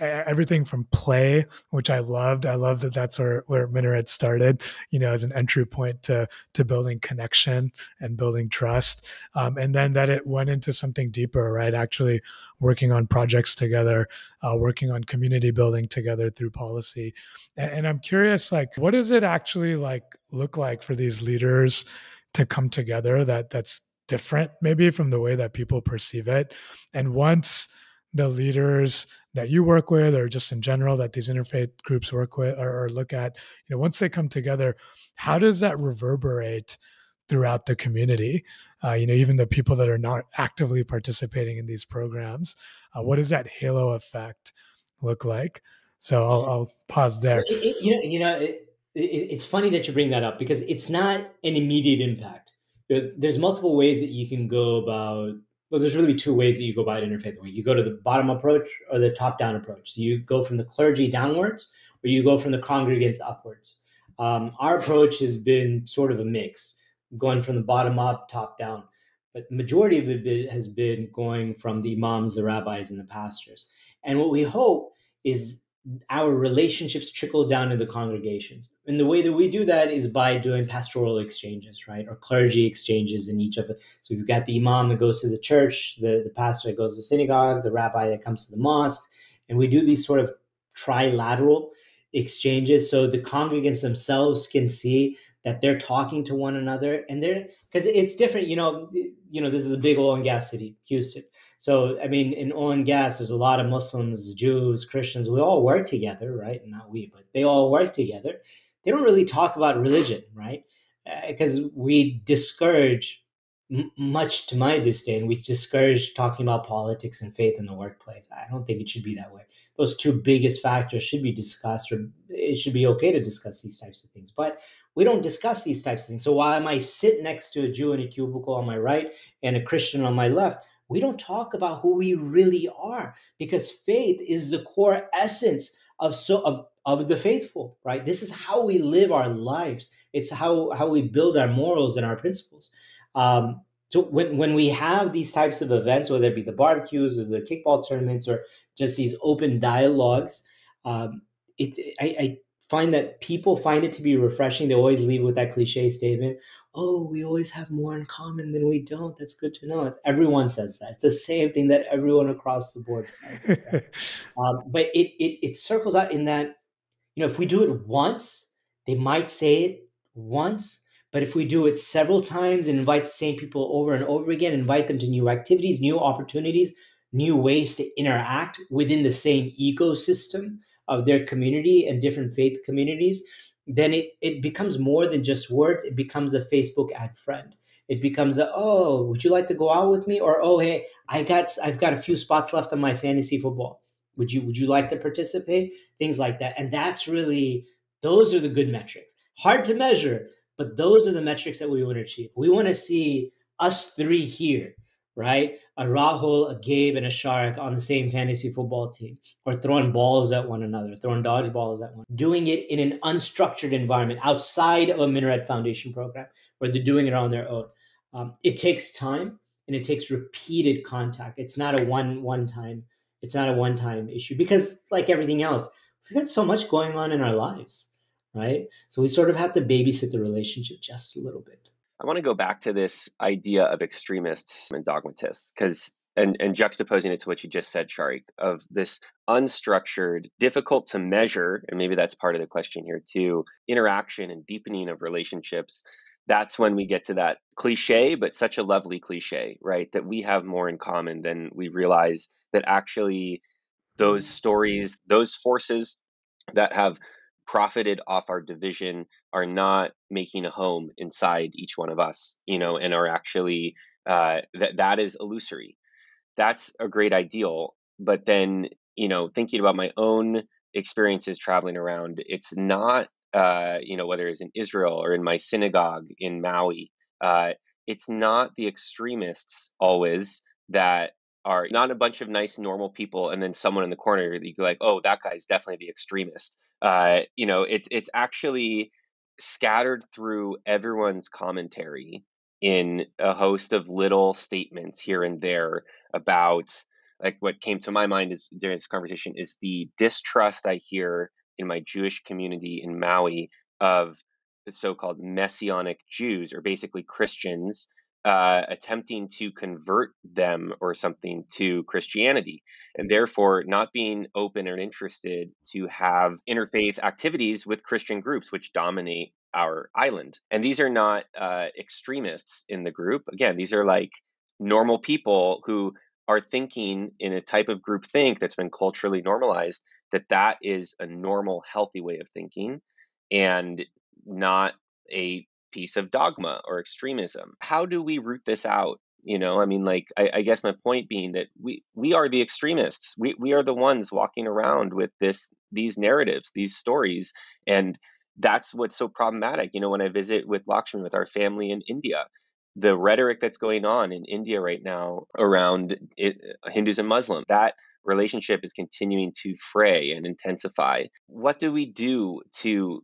everything from play, which I loved. I love that that's where, where Minaret started, you know, as an entry point to, to building connection and building trust. Um, and then that it went into something deeper, right? Actually working on projects together, uh, working on community building together through policy. And, and I'm curious, like, what does it actually like look like for these leaders to come together that that's different maybe from the way that people perceive it? And once, the leaders that you work with or just in general that these interfaith groups work with or, or, look at you know once they come together how does that reverberate throughout the community uh, you know even the people that are not actively participating in these programs uh, what does that halo effect look like so i'll, I'll pause there it, it, you know, you know it, it's funny that you bring that up because it's not an immediate impact. There's multiple ways that you can go about. Well, there's really two ways that you go about interfaith. You go to the bottom approach or the top down approach. So you go from the clergy downwards, or you go from the congregants upwards. Um, our approach has been sort of a mix, going from the bottom up, top down. But the majority of it has been going from the imams, the rabbis, and the pastors. And what we hope is our relationships trickle down to the congregations. And the way that we do that is by doing pastoral exchanges, right? Or clergy exchanges in each of it. So we've got the imam that goes to the church, the, the pastor that goes to the synagogue, the rabbi that comes to the mosque. And we do these sort of trilateral exchanges so the congregants themselves can see that they're talking to one another and they're because it's different you know you know this is a big oil and gas city houston. So i mean in oil and gas there's a lot of muslims jews christians we all work together right? Not we but they all work together. They don't really talk about religion right? Because uh, we discourage m- much to my disdain we discourage talking about politics and faith in the workplace. I don't think it should be that way. Those two biggest factors should be discussed or it should be okay to discuss these types of things. But we don't discuss these types of things. So while I might sit next to a Jew in a cubicle on my right and a Christian on my left, we don't talk about who we really are because faith is the core essence of so of, of the faithful, right? This is how we live our lives. It's how how we build our morals and our principles. Um, so when when we have these types of events, whether it be the barbecues or the kickball tournaments or just these open dialogues, um, it I, I find that people find it to be refreshing. They always leave with that cliche statement, "Oh, we always have more in common than we don't." That's good to know. It's, everyone says that. It's the same thing that everyone across the board says. (laughs) um, but it, it it circles out in that you know if we do it once, they might say it once. But if we do it several times and invite the same people over and over again, invite them to new activities, new opportunities, new ways to interact within the same ecosystem, of their community and different faith communities, then it, it becomes more than just words. It becomes a Facebook ad friend. It becomes a, oh, would you like to go out with me? Or, oh, hey, I got, I've got a few spots left on my fantasy football. Would you, would you like to participate? Things like that. And that's really, those are the good metrics. Hard to measure, but those are the metrics that we want to achieve. We want to see us three here right? A Rahul, a Gabe, and a Shariq on the same fantasy football team, or throwing balls at one another, throwing dodgeballs at one, doing it in an unstructured environment outside of a Minaret Foundation program, where they're doing it on their own. Um, it takes time and it takes repeated contact. It's not a one one time. It's not a one time issue because, like everything else, we've got so much going on in our lives, right? So we sort of have to babysit the relationship just a little bit. I want to go back to this idea of extremists and dogmatists because and, and juxtaposing it to what you just said, Shariq, of this unstructured, difficult to measure, and maybe that's part of the question here too, interaction and deepening of relationships. That's when we get to that cliche, but such a lovely cliche, right? That we have more in common than we realize that actually those stories, those forces that have profited off our division are not making a home inside each one of us, you know, and are actually uh, that that is illusory. That's a great ideal, but then you know, thinking about my own experiences traveling around, it's not uh, you know whether it's in Israel or in my synagogue in Maui. Uh, it's not the extremists always that are not a bunch of nice normal people and then someone in the corner that you're like oh that guy's definitely the extremist. Uh, you know it's it's actually scattered through everyone's commentary in a host of little statements here and there about like what came to my mind is during this conversation is the distrust i hear in my jewish community in maui of the so-called messianic jews or basically christians uh, attempting to convert them or something to Christianity, and therefore not being open or interested to have interfaith activities with Christian groups, which dominate our island. And these are not uh, extremists in the group. Again, these are like normal people who are thinking in a type of group think that's been culturally normalized that that is a normal, healthy way of thinking and not a piece of dogma or extremism. How do we root this out? You know, I mean, like, I, I, guess my point being that we we are the extremists. We we are the ones walking around with this these narratives, these stories, and that's what's so problematic. You know, when I visit with Lakshmi with our family in India, the rhetoric that's going on in India right now around it, Hindus and Muslims, that relationship is continuing to fray and intensify. What do we do to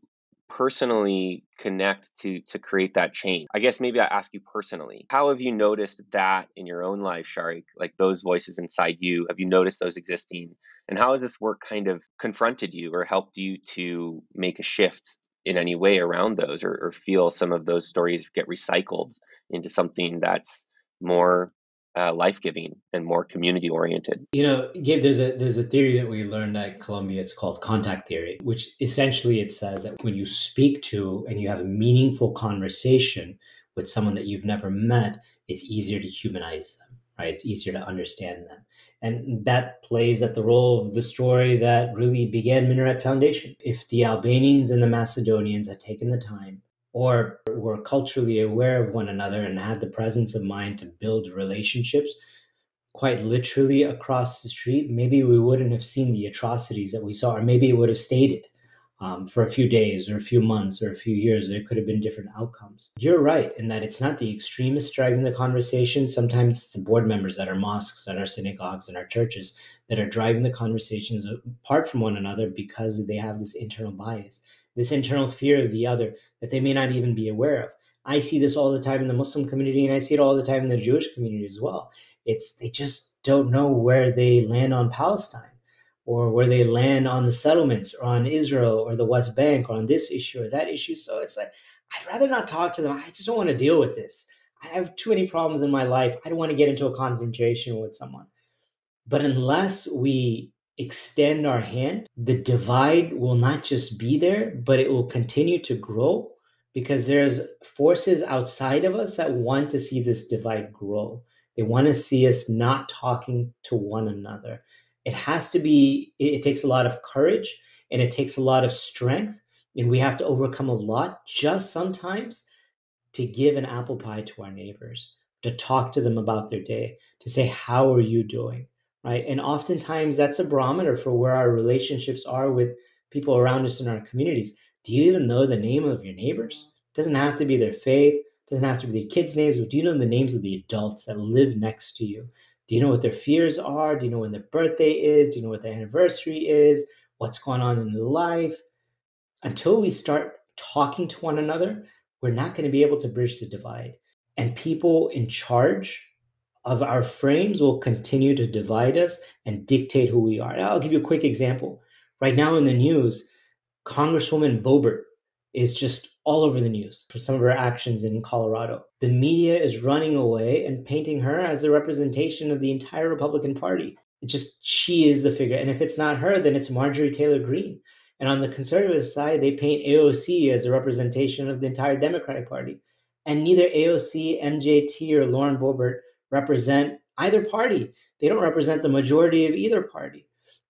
personally connect to to create that change? I guess maybe I ask you personally. How have you noticed that in your own life, Shariq? Like those voices inside you, have you noticed those existing? And how has this work kind of confronted you or helped you to make a shift in any way around those or, or feel some of those stories get recycled into something that's more uh, life giving and more community oriented. You know, Gabe, there's a there's a theory that we learned at Columbia. It's called contact theory, which essentially it says that when you speak to and you have a meaningful conversation with someone that you've never met, it's easier to humanize them, right? It's easier to understand them, and that plays at the role of the story that really began Minaret Foundation. If the Albanians and the Macedonians had taken the time or were culturally aware of one another and had the presence of mind to build relationships quite literally across the street, maybe we wouldn't have seen the atrocities that we saw, or maybe it would have stayed um, for a few days or a few months or a few years. There could have been different outcomes. You're right in that it's not the extremists driving the conversation. Sometimes it's the board members at our mosques, at our synagogues, and our churches that are driving the conversations apart from one another because they have this internal bias this internal fear of the other that they may not even be aware of. I see this all the time in the Muslim community, and I see it all the time in the Jewish community as well. It's they just don't know where they land on Palestine, or where they land on the settlements, or on Israel, or the West Bank, or on this issue or that issue. So it's like I'd rather not talk to them. I just don't want to deal with this. I have too many problems in my life. I don't want to get into a confrontation with someone. But unless we extend our hand, the divide will not just be there, but it will continue to grow because there's forces outside of us that want to see this divide grow. They want to see us not talking to one another. It has to be, it, takes a lot of courage and it takes a lot of strength. And we have to overcome a lot just sometimes to give an apple pie to our neighbors, to talk to them about their day, to say, How are you doing? Right? And oftentimes that's a barometer for where our relationships are with people around us in our communities. Do you even know the name of your neighbors? It doesn't have to be their faith, it doesn't have to be the kids' names, but do you know the names of the adults that live next to you? Do you know what their fears are? Do you know when their birthday is? Do you know what their anniversary is? What's going on in their life? Until we start talking to one another, we're not going to be able to bridge the divide. And people in charge of our frames will continue to divide us and dictate who we are. I'll give you a quick example. Right now in the news, Congresswoman Boebert is just all over the news for some of her actions in Colorado. The media is running away and painting her as a representation of the entire Republican Party. It just she is the figure. And if it's not her, then it's Marjorie Taylor Greene. And on the conservative side, they paint AOC as a representation of the entire Democratic Party. And neither AOC, MJT, or Lauren Boebert represent either party. They don't represent the majority of either party.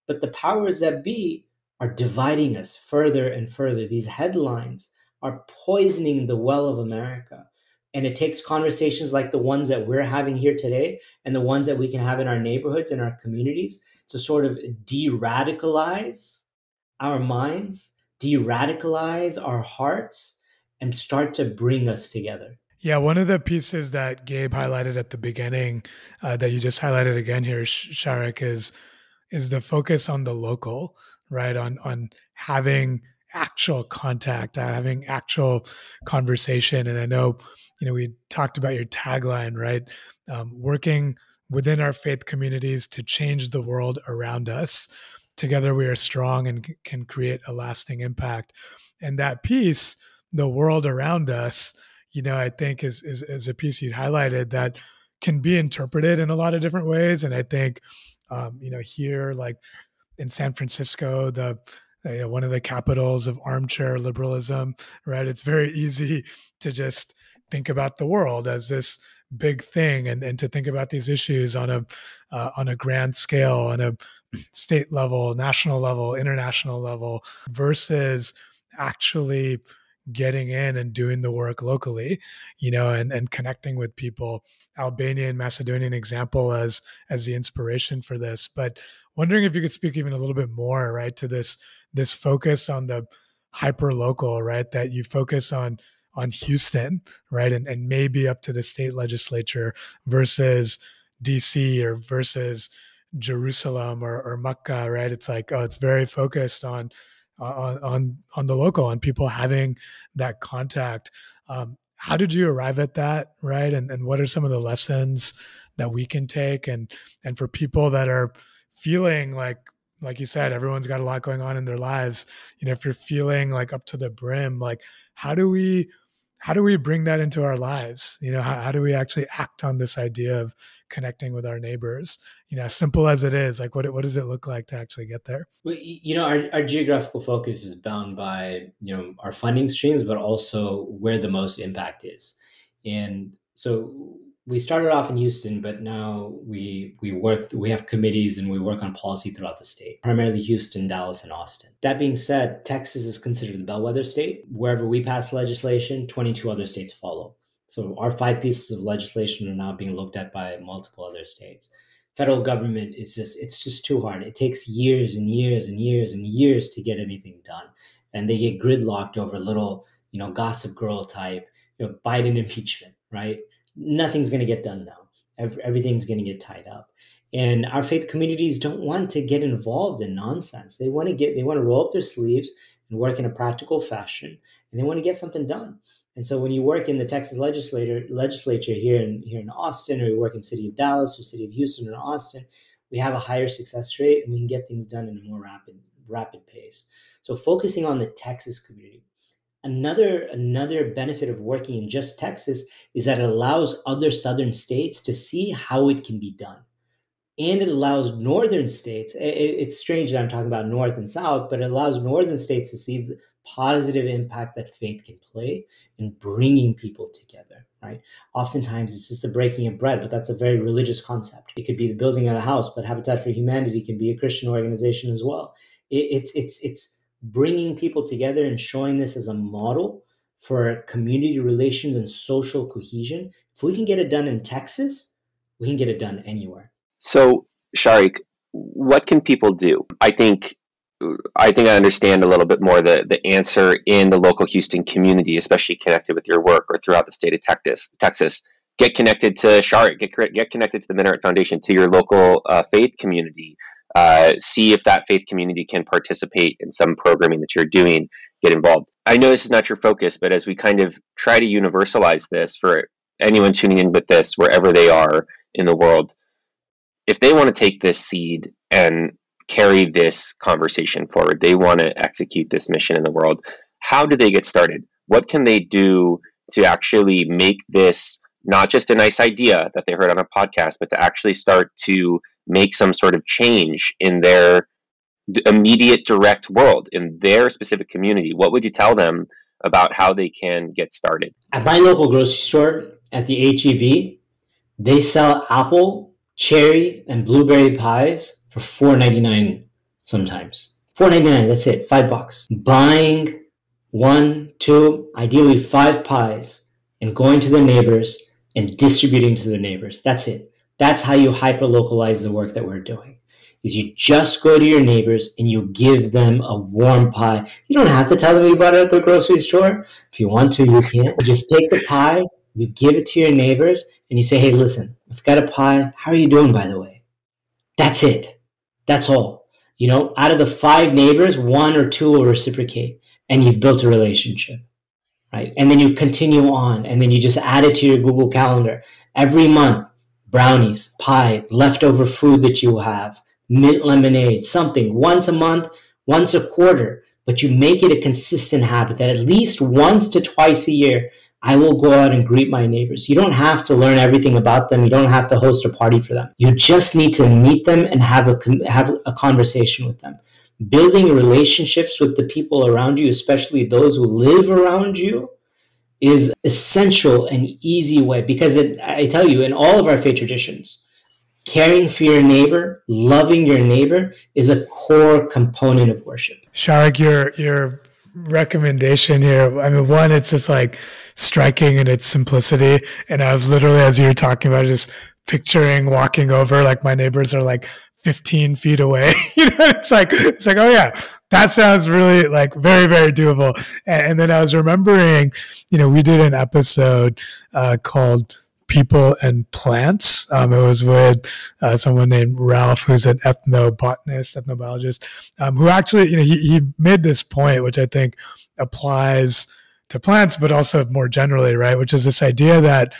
But the powers that be are dividing us further and further. These headlines are poisoning the well of America. And it takes conversations like the ones that we're having here today and the ones that we can have in our neighborhoods and our communities to sort of de radicalize our minds, de radicalize our hearts, and start to bring us together. Yeah, one of the pieces that Gabe highlighted at the beginning, uh, that you just highlighted again here, Shariq, is is the focus on the local, right? On on having actual contact, uh, having actual conversation. And I know, you know, we talked about your tagline, right? Um, working within our faith communities to change the world around us. Together, we are strong and c- can create a lasting impact. And that piece, the world around us you know, I think is, is, is a piece you highlighted that can be interpreted in a lot of different ways. And I think, um, you know, here, like in San Francisco, the, you know, one of the capitals of armchair liberalism, right? It's very easy (laughs) to just think about the world as this big thing and, and to think about these issues on a uh, on a grand scale on a (clears throat) state level national level international level versus actually getting in and doing the work locally you know and and connecting with people albania and macedonian example as as the inspiration for this but wondering if you could speak even a little bit more right to this this focus on the hyper local, right? That you focus on on Houston, right? And and maybe up to the state legislature versus DC or versus Jerusalem or, or Mecca, right? It's like, oh, it's very focused on on on on the local and people having that contact. Um, how did you arrive at that, right? And and what are some of the lessons that we can take and and for people that are feeling like like you said, everyone's got a lot going on in their lives. You know, if you're feeling like up to the brim, like how do we how do we bring that into our lives? You know, how, how do we actually act on this idea of connecting with our neighbors? You know, simple as it is, like what what does it look like to actually get there? Well, you know, our, our geographical focus is bound by you know our funding streams, but also where the most impact is. And so we started off in Houston, but now we we work we have committees and we work on policy throughout the state, primarily Houston, Dallas, and Austin. That being said, Texas is considered the bellwether state. Wherever we pass legislation, 22 other states follow. So our five pieces of legislation are now being looked at by multiple other states. Federal government is just it's just too hard. It takes years and years and years and years to get anything done. And they get gridlocked over little, you know, gossip girl type, you know, Biden (laughs) impeachment, right? nothing's going to get done now. Everything's going to get tied up. And our faith communities don't want to get involved in nonsense. They want to get, they want to roll up their sleeves and work in a practical fashion, and they want to get something done. And so when you work in the Texas legislature, legislature here in here in Austin, or you work in city of Dallas or city of Houston or Austin, we have a higher success rate and we can get things done in a more rapid rapid pace. So focusing on the Texas community, another another benefit of working in just Texas is that it allows other southern states to see how it can be done. And it allows northern states, it, it's strange that I'm talking about north and south, but it allows northern states to see positive impact that faith can play in bringing people together, right? Oftentimes it's just the breaking of bread, but that's a very religious concept. It could be the building of a house, but Habitat for Humanity can be a Christian organization as well. It, it's, it's, it's, bringing people together and showing this as a model for community relations and social cohesion. If we can get it done in Texas, we can get it done anywhere. So, Shariq, what can people do? I think I think I understand a little bit more the, the answer in the local Houston community, especially connected with your work or throughout the state of Texas. Texas, get connected to Shariq, get get connected to the Minaret Foundation, to your local uh, faith community, uh, see if that faith community can participate in some programming that you're doing, get involved. I know this is not your focus, but as we kind of try to universalize this for anyone tuning in with this, wherever they are in the world, if they want to take this seed and carry this conversation forward, they want to execute this mission in the world, how do they get started? What can they do to actually make this not just a nice idea that they heard on a podcast, but to actually start to make some sort of change in their immediate direct world in their specific community? What would you tell them about how they can get started? At my local grocery store at the heb they sell apple cherry and blueberry pies for 4.99 sometimes 4.99 that's it five bucks buying one two ideally five pies and going to the neighbors and distributing to the neighbors that's it that's how you hyper localize the work that we're doing. Is you just go to your neighbors and you give them a warm pie. You don't have to tell them you bought it at the grocery store. If you want to, you can. just take the pie, you give it to your neighbors, and you say, "Hey, listen, I've got a pie. How are you doing, by the way?" That's it. That's all. You know, out of the five neighbors, one or two will reciprocate, and you've built a relationship right? And then you continue on, and then you just add it to your Google Calendar every month brownies, pie, leftover food that you have, mint lemonade, something once a month, once a quarter, but you make it a consistent habit that at least once to twice a year, I will go out and greet my neighbors. You don't have to learn everything about them. You don't have to host a party for them. You just need to meet them and have a, have a conversation with them. Building relationships with the people around you, especially those who live around you, is essential and easy way because it, I tell you, in all of our faith traditions, caring for your neighbor, loving your neighbor is a core component of worship. Shariq, your your recommendation here, I mean, one, it's just like striking in its simplicity. And I was literally, as you were talking about, just picturing walking over, like my neighbors are like 15 feet away. (laughs) you know, it's like, it's like, oh yeah, that sounds really like very, very doable. And, and then I was remembering, you know, we did an episode uh, called people and plants. Um, it was with uh, someone named Ralph, who's an ethnobotanist, ethnobiologist, um, who actually, you know, he, he made this point, which I think applies to plants, but also more generally, right? Which is this idea that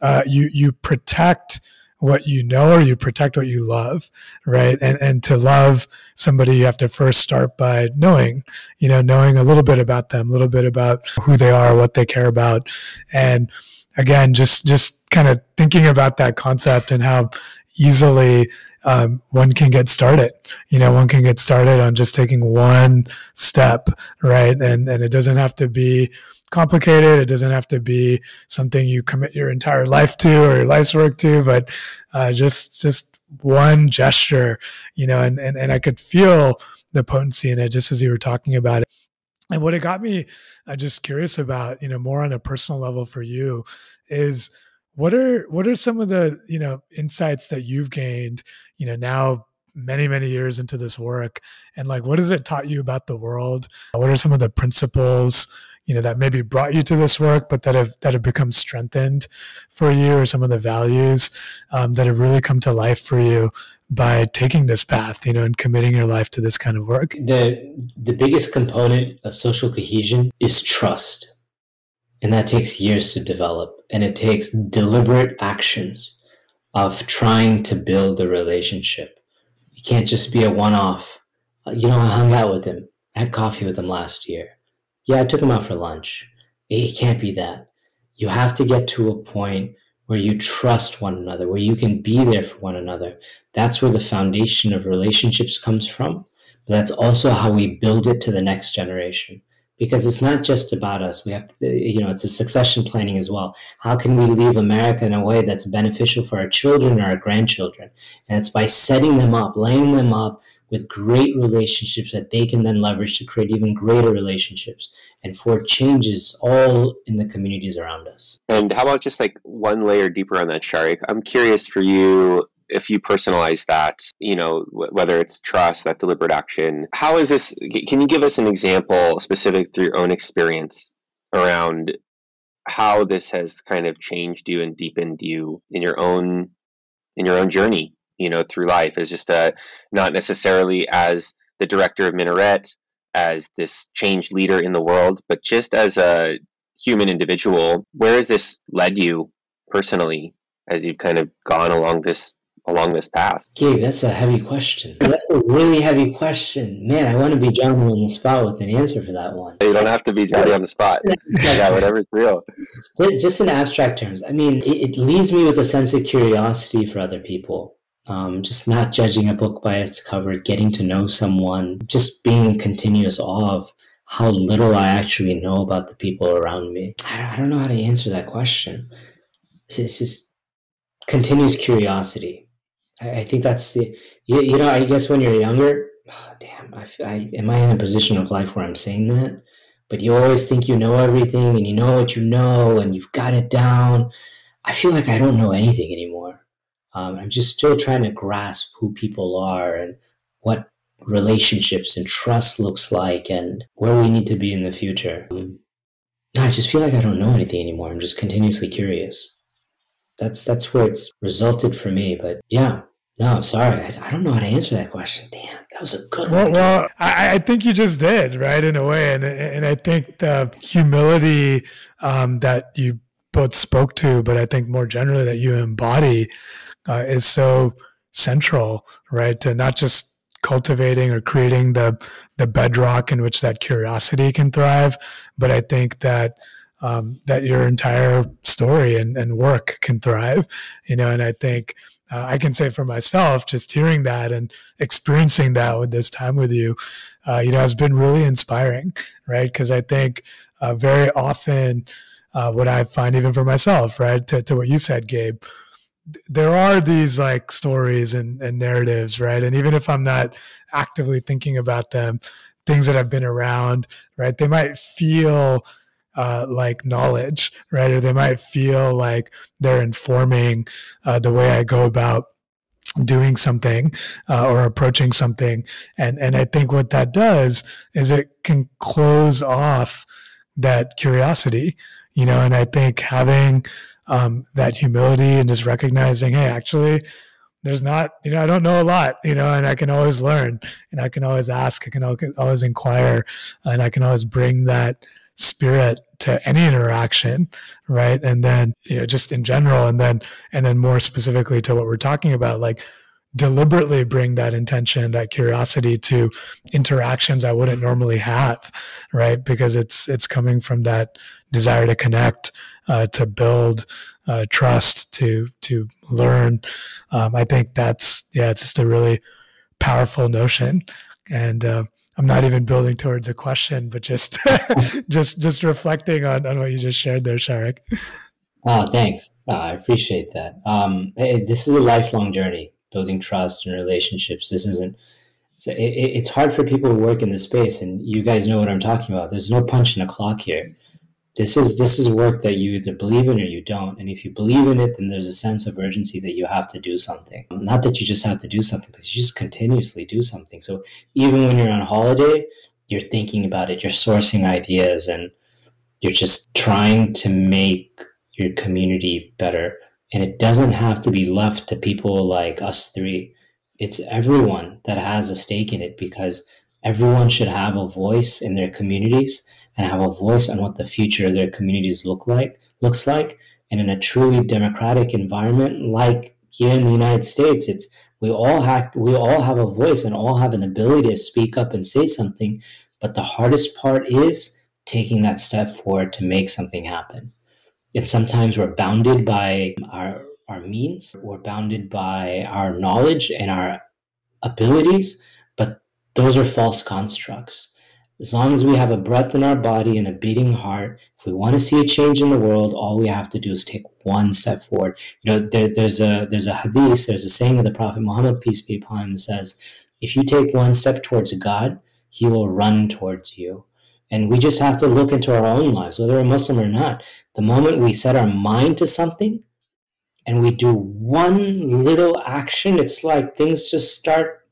uh, you you protect what you know or you protect what you love right and and to love somebody you have to first start by knowing you know knowing a little bit about them a little bit about who they are what they care about and again just just kind of thinking about that concept and how easily um, one can get started. You know, one can get started on just taking one step, right? And and it doesn't have to be complicated. It doesn't have to be something you commit your entire life to or your life's work to, but uh, just just one gesture, you know. And and and I could feel the potency in it just as you were talking about it. And what it got me uh, just curious about, you know, more on a personal level for you, is what are what are some of the you know insights that you've gained you know now many many years into this work? And like what has it taught you about the world? What are some of the principles you know that maybe brought you to this work but that have that have become strengthened for you or some of the values um, that have really come to life for you by taking this path you know and committing your life to this kind of work the the biggest component of social cohesion is trust and that takes years to develop and it takes deliberate actions of trying to build a relationship. You can't just be a one off. You know, I hung out with him. I had coffee with him last year. Yeah, I took him out for lunch. It can't be that. You have to get to a point where you trust one another, where you can be there for one another. That's where the foundation of relationships comes from. But that's also how we build it to the next generation because it's not just about us. We have to, you know, it's a succession planning as well. How can we leave America in a way that's beneficial for our children or our grandchildren? And it's by setting them up, laying them up with great relationships that they can then leverage to create even greater relationships and for changes all in the communities around us. And how about just like one layer deeper on that, Shariq? I'm curious for you if you personalize that, you know, whether it's trust, that deliberate action, how is this? Can you give us an example specific through your own experience around how this has kind of changed you and deepened you in your own in your own journey, you know, through life? As just a not necessarily as the director of Minaret, as this changed leader in the world, but just as a human individual. Where has this led you personally as you've kind of gone along this along this path? Gabe, that's a heavy question. That's a really heavy question. Man, I want to be Johnny on the spot with an answer for that one. You don't have to be Johnny on the spot. (laughs) yeah, whatever's real. Just in abstract terms. I mean, it, it leaves me with a sense of curiosity for other people. Um, just not judging a book by its cover, getting to know someone, just being in continuous awe of how little I actually know about the people around me. I, don't know how to answer that question. It's, just continuous curiosity I, I think that's the you, you, know I guess when you're younger, oh, damn, I, I am I in a position of life where I'm saying that, but you always think you know everything and you know what you know and you've got it down. I feel like I don't know anything anymore. Um, I'm just still trying to grasp who people are and what relationships and trust looks like and where we need to be in the future. Um, I just feel like I don't know anything anymore. I'm just continuously curious that's that's where it's resulted for me. But yeah, no, I'm sorry. I, I, don't know how to answer that question. Damn, that was a good well, one. Well, I, I, think you just did, right, in a way. And, and I think the humility um, that you both spoke to, but I think more generally that you embody uh, is so central, right, to not just cultivating or creating the the bedrock in which that curiosity can thrive, but I think that um, that your entire story and, and work can thrive, you know, and I think uh, I can say for myself, just hearing that and experiencing that with this time with you, uh, you know, has been really inspiring, right? Because I think uh, very often, uh, what I find even for myself, right, to, to what you said, Gabe, there are these like stories and, and narratives, right? And even if I'm not actively thinking about them, things that have been around, right, they might feel uh, like knowledge, right? Or they might feel like they're informing uh, the way I go about doing something uh, or approaching something and and i think what that does is it can close off that curiosity you know and i think having um, that humility and just recognizing hey actually there's not you know i don't know a lot you know and i can always learn and i can always ask i can always inquire and i can always bring that spirit to any interaction right? And then you know just in general and then and then more specifically to what we're talking about like deliberately bring that intention that curiosity to interactions i wouldn't normally have right? Because it's it's coming from that desire to connect uh, to build uh, trust to to learn um, i think that's yeah it's just a really powerful notion and uh, I'm not even building towards a question, but just (laughs) just just reflecting on, on what you just shared there, Shariq. Oh, thanks. Oh, I appreciate that. Um, this is a lifelong journey, building trust and relationships. This isn't. It's, it, it's hard for people who work in this space, and you guys know what I'm talking about. There's no punch in the clock here this is this is work that you either believe in or you don't. And if you believe in it then there's a sense of urgency that you have to do something. Not that you just have to do something but you just continuously do something. So even when you're on holiday you're thinking about it you're sourcing ideas and you're just trying to make your community better. And it doesn't have to be left to people like us three. It's everyone that has a stake in it because everyone should have a voice in their communities and have a voice on what the future of their communities look like looks like. And in a truly democratic environment like here in the United States, it's we all have we all have a voice and all have an ability to speak up and say something. But the hardest part is taking that step forward to make something happen. And sometimes we're bounded by our our means, we're bounded by our knowledge and our abilities, but those are false constructs. As long as we have a breath in our body and a beating heart, if we want to see a change in the world, all we have to do is take one step forward. You know, there, there's a there's a hadith, there's a saying of the Prophet Muhammad, peace be upon him, says, "If you take one step towards God, He will run towards you." And we just have to look into our own lives, whether we're Muslim or not. The moment we set our mind to something, and we do one little action, it's like things just start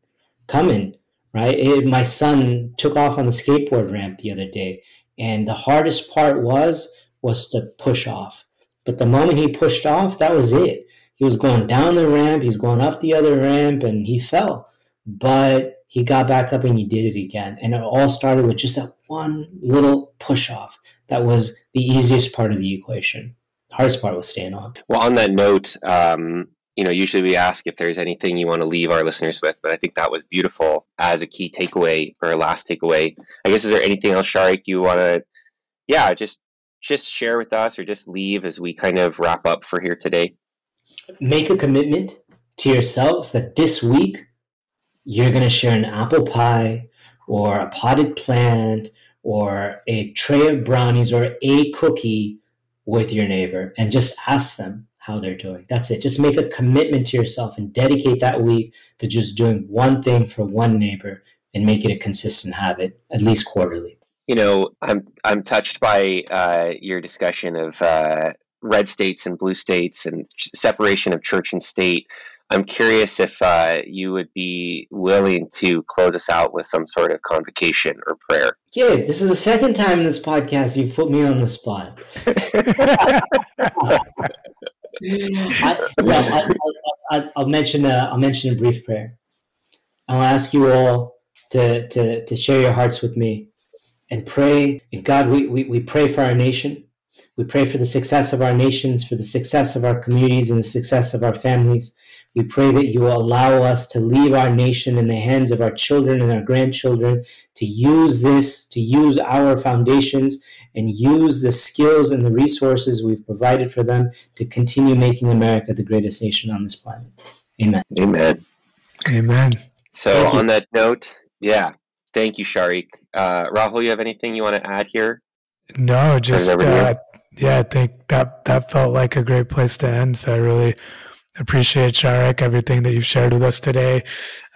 coming right? It, my son took off on the skateboard ramp the other day, and the hardest part was was to push off. But the moment he pushed off, that was it. He was going down the ramp, he was going up the other ramp, and he fell. But he got back up and he did it again. And it all started with just that one little push off. That was the easiest part of the equation. The hardest part was staying on. Well, on that note, um, you know, usually we ask if there's anything you want to leave our listeners with, but I think that was beautiful as a key takeaway or a last takeaway. I guess is there anything else, Shariq, you want to, yeah, just just share with us or just leave as we kind of wrap up for here today? Make a commitment to yourselves that this week you're going to share an apple pie or a potted plant or a tray of brownies or a cookie with your neighbor and just ask them how they're doing. That's it. Just make a commitment to yourself and dedicate that week to just doing one thing for one neighbor and make it a consistent habit, at least quarterly. You know, I'm I'm touched by uh, your discussion of uh, red states and blue states and separation of church and state. I'm curious if uh, you would be willing to close us out with some sort of convocation or prayer. Gabe, this is the second time in this podcast you've put me on the spot. (laughs) (laughs) I, will mention a, I'll mention a brief prayer. I'll ask you all to, to, to share your hearts with me and pray. And God, we, we, we pray for our nation. We pray for the success of our nations, for the success of our communities, and the success of our families. We pray that you will allow us to leave our nation in the hands of our children and our grandchildren, to use this, to use our foundations, and use the skills and the resources we've provided for them to continue making America the greatest nation on this planet. Amen. Amen. Amen. So, on that note, yeah, thank you, Shariq. Uh, Rahul, you have anything you want to add here? No, just uh, yeah, I think that that felt like a great place to end. So I really appreciate Shariq everything that you've shared with us today.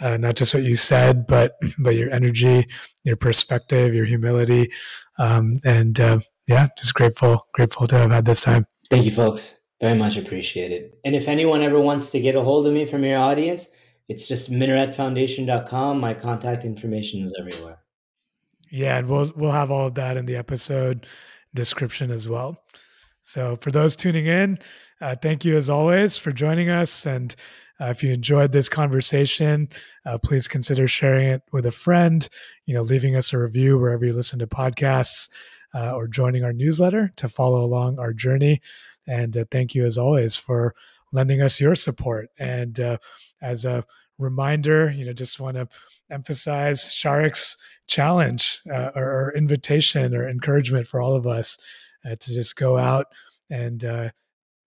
Uh, not just what you said, but (clears throat) but your energy, your perspective, your humility, um, and uh, yeah, just grateful grateful to have had this time. Thank you, folks. Very much appreciated. And if anyone ever wants to get a hold of me from your audience, it's just minaretfoundation.com. My contact information is everywhere. Yeah, and we'll we'll have all of that in the episode description as well. So for those tuning in, uh, thank you as always for joining us. And uh, if you enjoyed this conversation, uh, please consider sharing it with a friend. You know, leaving us a review wherever you listen to podcasts, uh, or joining our newsletter to follow along our journey. And uh, thank you as always for lending us your support. And uh, as a reminder, you know, just want to emphasize Shariq's challenge uh, or, or, invitation or encouragement for all of us uh, to just go out and uh,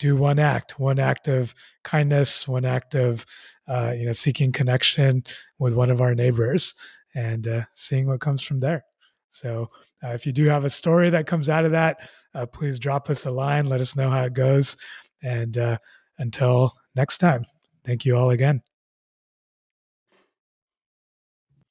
do one act, one act of kindness, one act of uh, you know seeking connection with one of our neighbors, and uh, seeing what comes from there. So, uh, if you do have a story that comes out of that, please drop us a line. Let us know how it goes. And until next time, thank you all again.